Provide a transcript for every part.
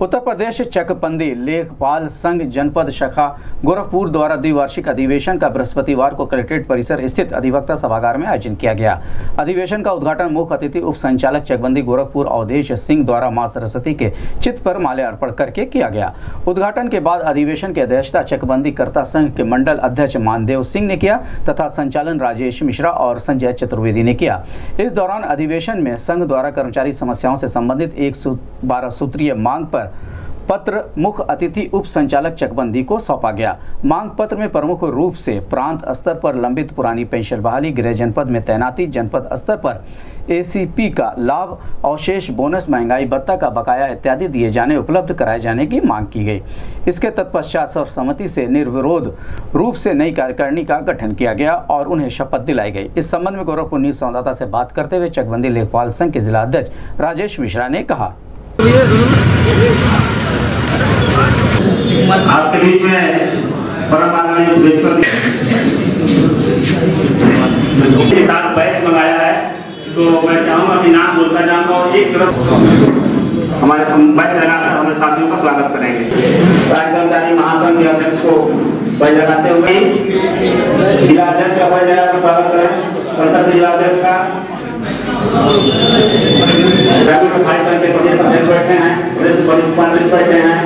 उत्तर प्रदेश चकबंदी लेखपाल संघ जनपद शाखा गोरखपुर द्वारा द्विवार्षिक अधिवेशन का बृहस्पतिवार को कलेक्ट्रेट परिसर स्थित अधिवक्ता सभागार में आयोजन किया गया। अधिवेशन का उद्घाटन मुख्य अतिथि उप संचालक चकबंदी गोरखपुर अवधेश सिंह द्वारा माँ सरस्वती के चित्र पर माले अर्पण करके किया गया। उद्घाटन के बाद अधिवेशन की अध्यक्षता चकबंदी कर्ता संघ के मंडल अध्यक्ष मानदेव सिंह ने किया तथा संचालन राजेश मिश्रा और संजय चतुर्वेदी ने किया। इस दौरान अधिवेशन में संघ द्वारा कर्मचारी समस्याओं से संबंधित एक बारह सूत्रीय मांग पर पत्र मुख्य अतिथि उप संचालक चकबंदी को सौंपा गया। मांग पत्र में प्रमुख रूप से प्रांत स्तर पर लंबित पुरानी पेंशन बहाली, गृह जनपद में तैनाती, जनपद स्तर पर एसीपी का लाभ, अवशेष, बोनस, महँगाई, भत्ता का बकाया इत्यादि दिए जाने, उपलब्ध कराए जाने की मांग की गई। इसके तत्पश्चात सर्वसम्मति से निर्विरोध रूप से नई कार्यकारिणी का गठन किया गया और उन्हें शपथ दिलाई गई। इस संबंध में गोरखपुर न्यूज़ संवाददाता से बात करते हुए चकबंदी लेखपाल संघ के जिला अध्यक्ष राजेश मिश्रा ने कहा। आपके बीच में परम आदरणीय उपदेश्वर के साथ बैच मंगाया है तो मैं चाहूँगा कि नाम बोलता जाऊँगा और एक तरफ़ हमारे बैच लगाकर हमारे साथियों का स्वागत करेंगे। राज्य कर्मचारी महासंघ के अध्यक्ष को बैच लगाते हुए जिला अध्यक्ष का बैच लगाकर स्वागत करें। परिषद जिला अध्यक्ष का भाई संघ के प्रदेश अध्यक्ष बैठे हैं प्रदेश उपाध्यक्ष बैठे हैं।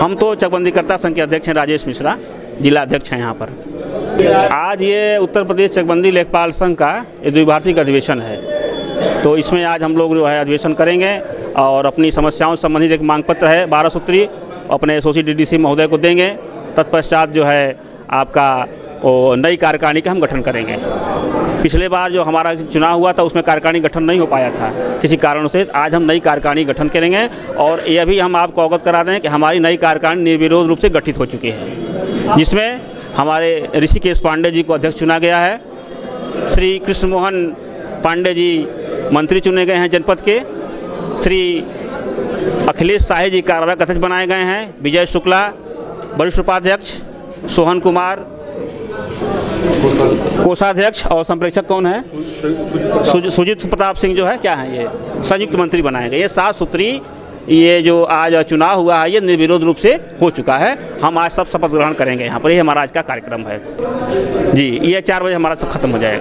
हम तो चकबंदी करता संघ के अध्यक्ष हैं राजेश मिश्रा, जिला अध्यक्ष हैं यहाँ पर। आज ये उत्तर प्रदेश चकबंदी लेखपाल संघ का द्विवार्षिक अधिवेशन है। तो इसमें आज हम लोग जो है अधिवेशन करेंगे और अपनी समस्याओं से संबंधित एक मांग पत्र है, बारह सूत्री, अपने एसोसिएट डी महोदय को देंगे। तत्पश्चात जो है आपका वो नई कार्यकारिणी का हम गठन करेंगे। पिछले बार जो हमारा चुनाव हुआ था, उसमें कार्यकारिणी गठन नहीं हो पाया था। किसी कारण से आज हम नई कार्यकारिणी गठन करेंगे और ये भी हम आपको अवगत करा दें कि हमारी नई कार्यकारिणी निर्विरोध रूप से गठित हो चुकी है। जिसमें हमारे ऋषिकेश पांडे जी को अध्यक्ष चुना गया है। श्री कृष्ण मोहन पांडे जी मंत्री चुने गए हैं जनपद के। श्री अखिलेश शाही जी कार्यालय अध्यक्ष बनाए गए हैं। विजय शुक्ला, वरिष्ठ उपाध्यक्ष, सोहन कुमार कोषाध्यक्ष और संप्रेक्षक कौन है? सुजीत प्रताप सिंह जो है, क्या है ये? संयुक्त मंत्री बनाए गए ये सात सूत्री, ये जो आज चुनाव हुआ है, ये निर्विरोध रूप से हो चुका है। हम आज सब शपथ ग्रहण करेंगे यहाँ पर। ये हमारा आज का कार्यक्रम है। जी, ये चार बजे हमारा सब खत्म हो जाएगा।